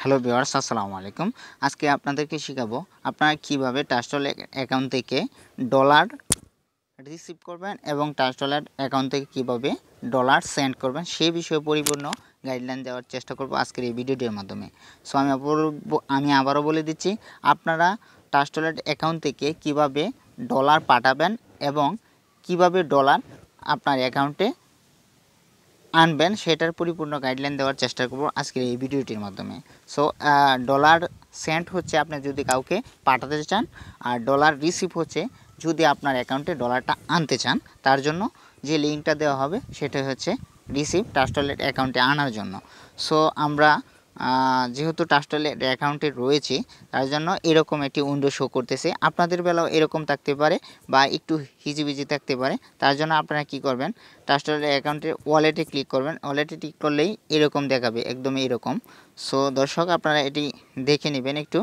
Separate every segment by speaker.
Speaker 1: Hello viewers আসসালামু আলাইকুম। আজকে আপনাদেরকে শেখাবো আপনারা কীভাবে টাস্টল অ্যাকাউন্ট থেকে ডলার রিসিভ করবেন এবং টাস্টলের অ্যাকাউন্ট থেকে কীভাবে ডলার সেন্ড করবেন সেই বিষয়ে পরিপূর্ণ গাইডলাইন দেওয়ার চেষ্টা করব আজকের এই ভিডিওটির মাধ্যমে। সো আমি আমি আবারও বলে দিচ্ছি, আপনারা টাস্টলেট অ্যাকাউন্ট থেকে কীভাবে ডলার পাঠাবেন এবং কীভাবে ডলার আপনার অ্যাকাউন্টে আনবেন, সেটার পরিপূর্ণ গাইডলাইন দেওয়ার চেষ্টা করব আজকের এই ভিডিওটির মাধ্যমে। সো ডলার সেন্ট হচ্ছে আপনি যদি কাউকে পাঠাতে চান, আর ডলার রিসিভ হচ্ছে যদি আপনার অ্যাকাউন্টে ডলারটা আনতে চান, তার জন্য যে লিঙ্কটা দেওয়া হবে, সেটা হচ্ছে রিসিভ ট্রাস্ট ওয়ালেট অ্যাকাউন্টে আনার জন্য। সো আমরা যেহেতু টাস্টাল অ্যাকাউন্টে রয়েছে, তার জন্য এরকম একটি উইন্ডো শো করতেছে। আপনাদের বেলাও এরকম থাকতে পারে বা একটু হিজিবিজি থাকতে পারে। তার জন্য আপনারা কি করবেন? টাস্টাল অ্যাকাউন্টের ওয়ালেটে ক্লিক করবেন। ওয়ালেটে ক্লিক করলেই এরকম দেখাবে একদম এরকম। সো দর্শক, আপনারা এটি দেখে নেবেন একটু।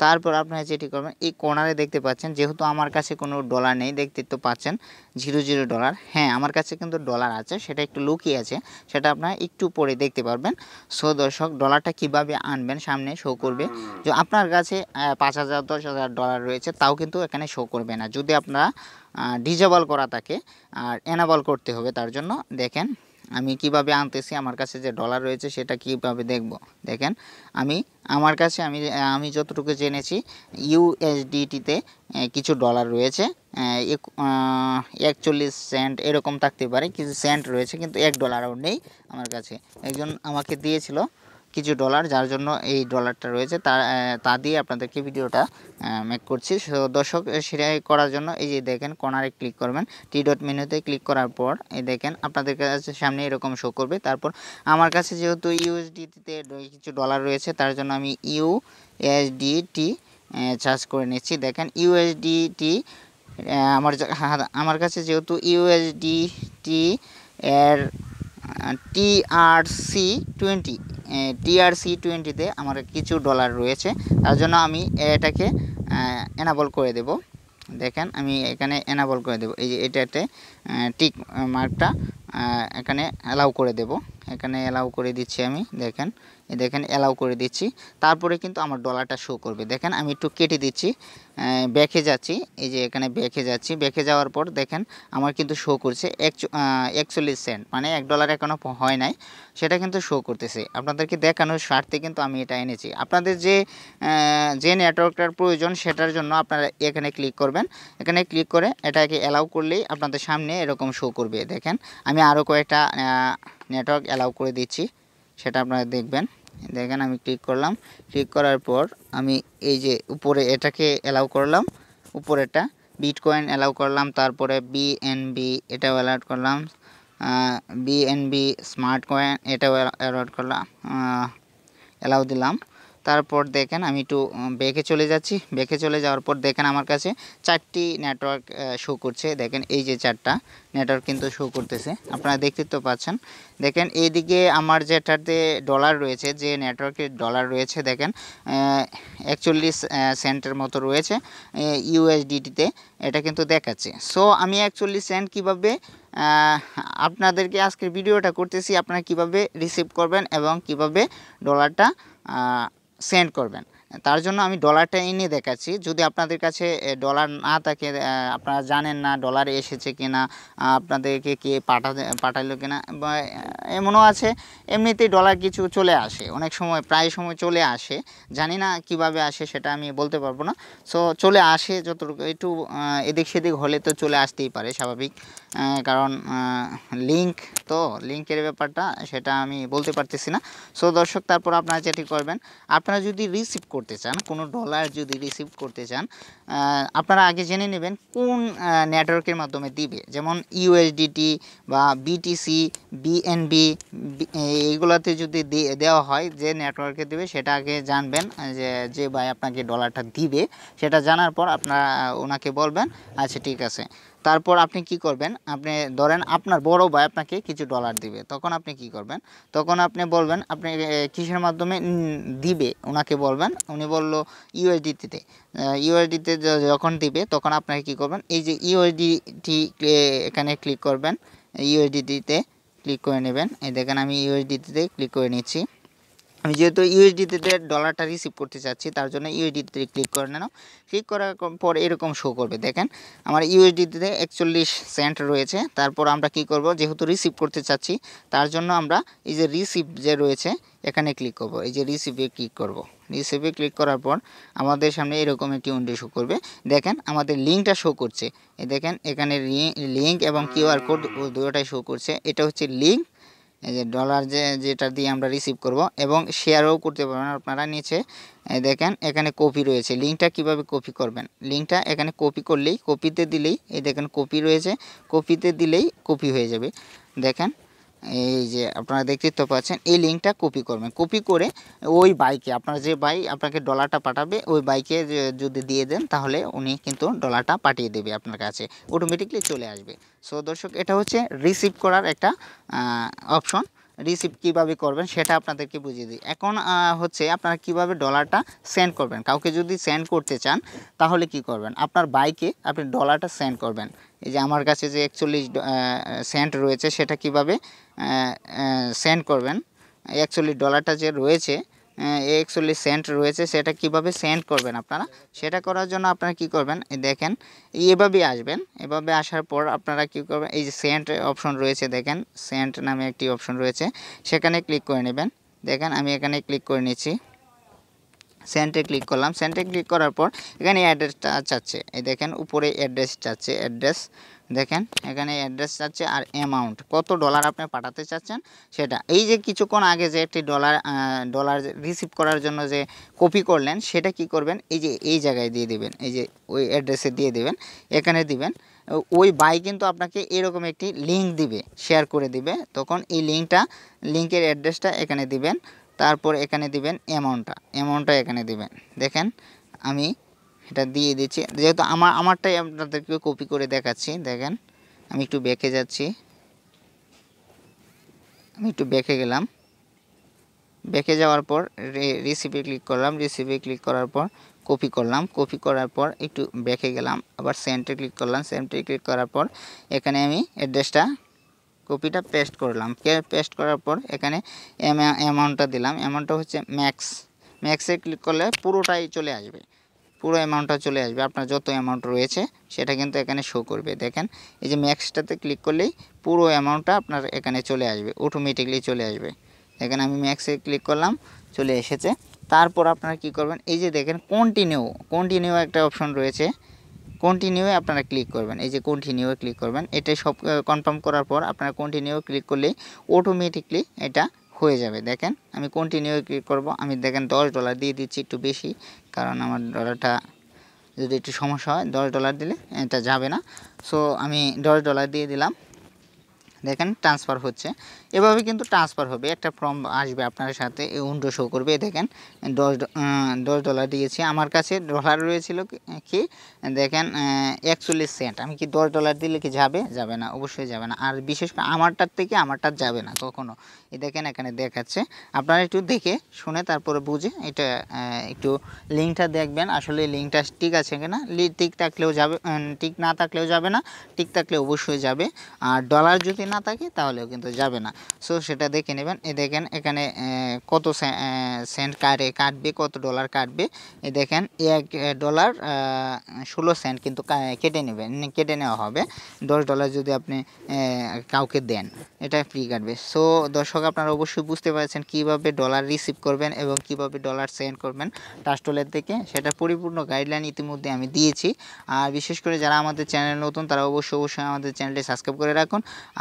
Speaker 1: তারপর আপনারা যেটি করবেন এই কোনারে দেখতে পাচ্ছেন যেহেতু আমার কাছে কোনো ডলার নেই দেখতে তো পাচ্ছেন জিরো জিরো ডলার হ্যাঁ আমার কাছে কিন্তু ডলার আছে সেটা একটু লুকিয়ে আছে সেটা আপনারা একটু পরে দেখতে পারবেন। সো দর্শক ডলারটা কীভাবে আনবেন সামনে শো করবে। যে আপনার কাছে পাঁচ হাজার দশ হাজার ডলার রয়েছে তাও কিন্তু এখানে শো করবে না। যদি আপনারা ডিজেবল করা থাকে আর এনাবল করতে হবে তার জন্য দেখেন আমি কীভাবে আনতেছি, আমার কাছে যে ডলার রয়েছে সেটা কীভাবে দেখব? দেখেন, আমি, আমার কাছে আমি আমি যতটুকু জেনেছি ইউএসডিটিতে কিছু ডলার রয়েছে একচল্লিশ সেন্ট এরকম থাকতে পারে, কিছু সেন্ট রয়েছে, কিন্তু এক ডলারও নেই আমার কাছে। একজন আমাকে দিয়েছিল কিছু ডলার যার জন্য এই ডলারটা রয়েছে, তা তা দিয়ে আপনাদেরকে ভিডিওটা মেক করছি। সো দর্শক সেটা করার জন্য এই যে দেখেন কর্নারে ক্লিক করবেন। টি ডট মেনুতে ক্লিক করার পর এই দেখেন, আপনাদের কাছে সামনে এরকম শো করবে। তারপর আমার কাছে যেহেতু ইউএসডিতে কিছু ডলার রয়েছে, তার জন্য আমি ইউএসডিটি চার্জ করে নিচ্ছি। দেখেন ইউএসডিটি আমার আমার কাছে যেহেতু ইউএসডিটি এর টিআরসি টোয়েন্টি টিআরসি টোয়েন্টিতে আমার কিছু ডলার রয়েছে। তার জন্য আমি এটাকে এনাবল করে দেব। দেখেন, আমি এখানে এনাবল করে দেব। এই যে এটাতে টিক মার্কটা এখানে অ্যালাউ করে দেব। এখানে অ্যালাউ করে দিচ্ছি আমি, দেখেন দেখেন অ্যালাউ করে দিচ্ছি। তারপরে কিন্তু আমার ডলারটা শো করবে। দেখেন, আমি একটু কেটে দিচ্ছি ব্যাকে যাচ্ছি, এই যে এখানে ব্যাকে যাচ্ছি। ব্যাকে যাওয়ার পর দেখেন, আমার কিন্তু শো করছে একচল্লিশ সেন্ট মানে এক ডলার এখনও হয় নাই, সেটা কিন্তু শো করতেছে। আপনাদেরকে দেখানোর স্বার্থে কিন্তু আমি এটা এনেছি। আপনাদের যে যে নেটওয়ার্কটার প্রয়োজন, সেটার জন্য আপনারা এখানে ক্লিক করবেন। এখানে ক্লিক করে এটাকে অ্যালাউ করলেই আপনাদের সামনে এরকম শো করবে। দেখেন, আমি আরও কয়েকটা নেটওয়ার্ক অ্যালাউ করে দিচ্ছি। সেটা আপনারা দেখবেন। দেখেন আমি ক্লিক করলাম। ক্লিক করার পর আমি এই যে উপরে এটাকে অ্যালাউ করলাম। উপরেটা বিট কয়েন অ্যালাউ করলাম। তারপরে বিএনবি এটাও অ্যালাউ করলাম। বিএনবি স্মার্ট কয়েন এটাও অ্যালাউ করলাম। অ্যালাউ দিলাম। তারপর দেখেন আমি একটু বেঁকে চলে যাচ্ছি। বেঁকে চলে যাওয়ার পর দেখেন আমার কাছে চারটি নেটওয়ার্ক শো করছে। দেখেন এই যে চারটা নেটওয়ার্ক কিন্তু শো করতেছে। আপনারা দেখতে তো পাচ্ছেন। দেখেন এইদিকে আমার যেটাতে ডলার রয়েছে, যে নেটওয়ার্কের ডলার রয়েছে, দেখেন একচল্লিশ সেন্টের মতো রয়েছে ইউএসডিটিতে এটা কিন্তু দেখাচ্ছে। সো আমি একচল্লিশ সেন্ট কীভাবে আপনাদেরকে আজকের ভিডিওটা করতেছি, আপনারা কীভাবে রিসিভ করবেন এবং কীভাবে ডলারটা সেন্ড করবেন। তার জন্য আমি ডলারটা এনে দেখাচ্ছি। যদি আপনাদের কাছে ডলার না থাকে আপনারা জানেন না ডলার এসেছে কি না আপনাদেরকে কে পাঠাতে, পাঠালো কিনা এমনও আছে, এমনিতেই ডলার কিছু চলে আসে। অনেক সময়, প্রায় সময় চলে আসে। জানি না কীভাবে আসে সেটা আমি বলতে পারব না। সো, চলে আসে যতটুকু, একটু এদিক সেদিক হলে তো চলে আসতেই পারে, স্বাভাবিক। কারণ লিঙ্ক তো লিঙ্কের ব্যাপারটা সেটা আমি বলতে পারতেছি না। সো দর্শক, তারপর আপনারা যেটি করবেন, আপনারা যদি রিসিভ করতে চান, কোনো ডলার যদি রিসিভ করতে চান আপনারা আগে জেনে নেবেন কোন নেটওয়ার্কের মাধ্যমে দিবে। যেমন ইউএসডিটি বা বিটিসি বিএনবি এইগুলোতে যদি দেওয়া হয়, যে নেটওয়ার্কে দেবে, সেটা আগে জানবেন, যে যে ভাই আপনাকে ডলারটা দিবে, সেটা জানার পর আপনারা ওনাকে বলবেন আচ্ছা ঠিক আছে। তারপর আপনি কি করবেন? আপনি ধরেন আপনার বড় ভাই আপনাকে কিছু ডলার দিবে। তখন আপনি কি করবেন? তখন আপনি বলবেন, আপনি কিসের মাধ্যমে? দিবে। ওনাকে বলবেন, উনি বলল ইউএসডিতে ইউএসডিতে যখন দিবে, তখন আপনাকে কি করবেন? এই যে ইউএসডিটি এখানে ক্লিক করবেন। ইউএসডিতে ক্লিক করে নেবেন। এই দেখেন আমি ইউএসডিতে ক্লিক করে নিচ্ছি। আমি যেহেতু ইউএসডিতে ডলারটা রিসিভ করতে চাচ্ছি, তার জন্য ইউএসডিতে ক্লিক করে নেন ক্লিক করার পর এরকম শো করবে। দেখেন, আমার ইউএসডিতে একচল্লিশ সেন্ট রয়েছে। তারপর আমরা কি করব? যেহেতু রিসিভ করতে চাচ্ছি, তার জন্য আমরা এই যে রিসিভ যে রয়েছে, এখানে ক্লিক করব। এই যে রিসিভে ক্লিক করব। রিসিভে ক্লিক করার পর আমাদের সামনে এরকম একটি উইন্ডো শো করবে। দেখেন, আমাদের লিঙ্কটা শো করছে। দেখেন, এখানে লিঙ্ক এবং কিউআর কোড দুটোটাই শো করছে। এটা হচ্ছে লিঙ্ক এই যে ডলার যে, যেটা দিয়ে আমরা রিসিভ করব এবং শেয়ারও করতে পারবেন। আপনারা নিচে দেখেন, এখানে কপি রয়েছে। লিঙ্কটা কীভাবে কপি করবেন? লিঙ্কটা এখানে কপি করলেই কপিতে দিলেই, এই দেখেন কপি রয়েছে। কপিতে দিলেই কপি হয়ে যাবে। দেখেন এই যে আপনারা দেখতে তো পাচ্ছেন, এই লিঙ্কটা কপি করবেন। কপি করে ওই বাইকে আপনার যে বাই আপনাকে ডলারটা পাঠাবে, ওই বাইকে যদি দিয়ে দেন, তাহলে উনি কিন্তু ডলারটা পাঠিয়ে দেবে আপনার কাছে। অটোমেটিকলি চলে আসবে। সো দর্শক, এটা হচ্ছে রিসিভ করার একটা অপশন রিসিভ কীভাবে করবেন সেটা আপনাদেরকে বুঝিয়ে দিই। এখন হচ্ছে আপনারা কীভাবে ডলারটা সেন্ড করবেন? কাউকে যদি সেন্ড করতে চান, তাহলে কি করবেন? আপনার বাইকে আপনি ডলারটা সেন্ড করবেন। এই যে আমার কাছে যে একচল্লিশ সেন্ট রয়েছে, সেটা কীভাবে সেন্ড করবেন? একচল্লিশ ডলারটা যে রয়েছে একচল্লিশ সেন্ট রয়েছে, সেটা কীভাবে সেন্ড করবেন আপনারা? সেটা করার জন্য আপনারা কি করবেন? দেখেন এভাবে আসবেন। এভাবে আসার পর আপনারা কি করবেন? এই যে সেন্ট অপশন রয়েছে, দেখেন সেন্ট নামে একটি অপশন রয়েছে, সেখানে ক্লিক করে নেবেন। দেখেন, আমি এখানে ক্লিক করে নিচ্ছি। সেন্টে ক্লিক করলাম। সেন্টে ক্লিক করার পর এখানে অ্যাড্রেসটা চাচ্ছে। এই দেখেন, উপরে অ্যাড্রেস চাচ্ছে অ্যাড্রেস দেখেন, এখানে অ্যাড্রেস চাচ্ছে আর অ্যামাউন্ট কত ডলার আপনি পাঠাতে চাচ্ছেন সেটা। এই যে কিছুক্ষণ আগে যে একটি ডলার ডলার রিসিভ করার জন্য যে কপি করলেন, সেটা কি করবেন? এই যে এই জায়গায় দিয়ে দিবেন। এই যে ওই অ্যাড্রেসে দিয়ে দিবেন। এখানে দিবেন। ওই বাই কিন্তু আপনাকে এরকম একটি লিঙ্ক দিবে শেয়ার করে দিবে। তখন এই লিঙ্কটা লিঙ্কের অ্যাড্রেসটা এখানে দিবেন। তারপর এখানে দিবেন অ্যামাউন্টটা অ্যামাউন্টটা এখানে দিবেন। দেখেন, আমি এটা দিয়ে দিচ্ছি। যেহেতু আমার, আমারটাই আপনাদেরকে কপি করে দেখাচ্ছি, দেখেন, আমি একটু বেঁকে যাচ্ছি। আমি একটু বেঁকে গেলাম। বেঁকে যাওয়ার পর রিসিপে ক্লিক করলাম। রিসিপে ক্লিক করার পর কপি করলাম। কপি করার পর একটু বেঁকে গেলাম। আবার সেন্টে ক্লিক করলাম। সেন্টে ক্লিক করার পর এখানে আমি অ্যাড্রেসটা কপিটা পেস্ট করলাম। পেস্ট করার পর এখানে অ্যামাউন্টটা দিলাম। অ্যামাউন্টটা হচ্ছে ম্যাক্স ম্যাক্সে ক্লিক করলে পুরোটাই চলে আসবে। পুরো অ্যামাউন্টটা চলে আসবে। আপনার যত অ্যামাউন্ট রয়েছে, সেটা কিন্তু এখানে শো করবে। দেখেন, এই যে ম্যাক্সটাতে ক্লিক করলেই পুরো অ্যামাউন্টটা আপনার এখানে চলে আসবে। অটোমেটিকলি চলে আসবে। এখানে আমি ম্যাক্সে ক্লিক করলাম, চলে এসেছে। তারপর আপনারা কি করবেন? এই যে দেখেন কন্টিনিউ কন্টিনিউ একটা অপশন রয়েছে। কন্টিনিউয়ে আপনারা ক্লিক করবেন। এই যে কন্টিনিউয়ে ক্লিক করবেন, এটা সব কনফার্ম করার পর আপনারা কন্টিনিউ ক্লিক করলেই অটোমেটিকলি এটা হয়ে যাবে। দেখেন, আমি কন্টিনিউ ক্লিক করব। আমি দেখেন দশ ডলার দিয়ে দিচ্ছি একটু বেশি, কারণ আমার ডলারটা যদি একটু সমস্যা হয়, দশ ডলার দিলে এটা যাবে না। সো আমি দশ ডলার দিয়ে দিলাম। দেখেন ট্রান্সফার হচ্ছে। এভাবে কিন্তু ট্রান্সফার হবে। একটা ফর্ম আসবে আপনার সাথে উন্ডো শো করবে। দেখেন, দশ দশ ডলার দিয়েছি। আমার কাছে ডলার রয়েছিল কি দেখেন একচল্লিশ সেন্ট আমি কি দশ ডলার দিলে কি যাবে? যাবে না, অবশ্যই যাবে না। আর বিশেষ করে আমারটার থেকে আমারটার যাবে না কখনো। এই দেখেন, এখানে দেখাচ্ছে। আপনারা একটু দেখে শুনে তারপরে বুঝে এটা একটু লিঙ্কটা দেখবেন। আসলে লিঙ্কটা ঠিক আছে কিনা? ঠিক থাকলেও যাবে ঠিক না থাকলেও যাবে না। ঠিক থাকলে অবশ্যই যাবে। আর ডলার যদি না থাকে, তাহলেও কিন্তু যাবে না। সো সেটা দেখে নেবেন। এ দেখেন এখানে কত সেন্ট কাটে কাটবে, কত ডলার কাটবে। এ দেখেন, এক ডলার ষোলো সেন্ট কিন্তু কেটে নেবেন কেটে নেওয়া হবে। দশ ডলার যদি আপনি কাউকে দেন, এটা ফ্রি কাটবে। সো দর্শক, আপনারা অবশ্যই বুঝতে পারছেন কীভাবে ডলার রিসিভ করবেন এবং কীভাবে ডলার সেন্ড করবেন। টাস্টলের থেকে সেটা পরিপূর্ণ গাইডলাইন ইতিমধ্যে আমি দিয়েছি। আর বিশেষ করে যারা আমাদের চ্যানেল নতুন, তারা অবশ্যই অবশ্যই আমাদের চ্যানেলটি সাবস্ক্রাইব করে রাখুন।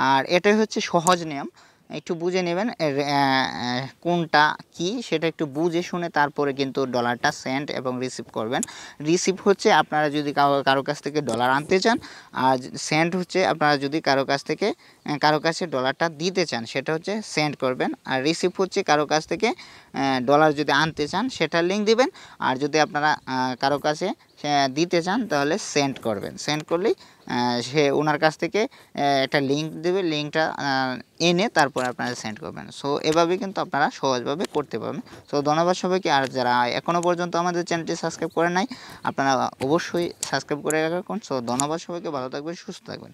Speaker 1: আর এটাই হচ্ছে সহজ নিয়ম। একটু বুঝে নেবেন কোনটা কি সেটা একটু বুঝে শুনে তারপরে কিন্তু ডলারটা সেন্ড এবং রিসিভ করবেন। রিসিভ হচ্ছে আপনারা যদি কারও কাছ থেকে ডলার আনতে চান, আর সেন্ড হচ্ছে আপনারা যদি কারও কাছ থেকে কারও কাছে ডলারটা দিতে চান, সেটা হচ্ছে সেন্ড করবেন। আর রিসিভ হচ্ছে কারও কাছ থেকে ডলার যদি আনতে চান, সেটা লিঙ্ক দিবেন। আর যদি আপনারা কারও কাছে দিতে চান, তাহলে সেন্ড করবেন। সেন্ড করলেই সে ওনার কাছ থেকে একটা লিঙ্ক দেবে লিঙ্কটা এনে তারপর আপনারা সেন্ড করবেন। সো এভাবে কিন্তু আপনারা সহজভাবে করতে পারবেন। সো ধন্যবাদ সবাইকে। আর যারা এখনও পর্যন্ত আমাদের চ্যানেলটি সাবস্ক্রাইব করে নাই, আপনারা অবশ্যই সাবস্ক্রাইব করে রাখুন। সো ধন্যবাদ সবাইকে। ভালো থাকবেন, সুস্থ থাকবেন।